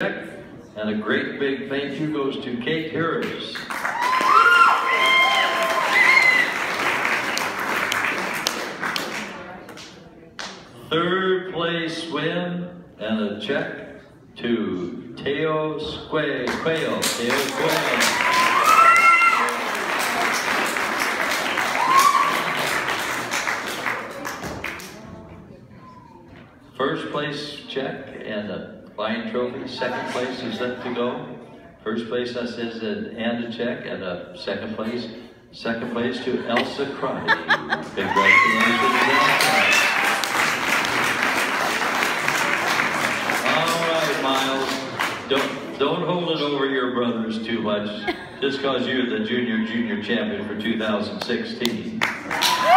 And a great big thank you goes to Kate Harris. Third place win and a check to Teo Squay, Teo Quayle. First place check and a fine trophy. Second place is set to go. First place that says an and a check and a second place. Second place to Elsa Crotty. Congratulations. All right, Miles. Don't don't hold it over your brothers too much, just because you're the junior junior champion for 2016. Nice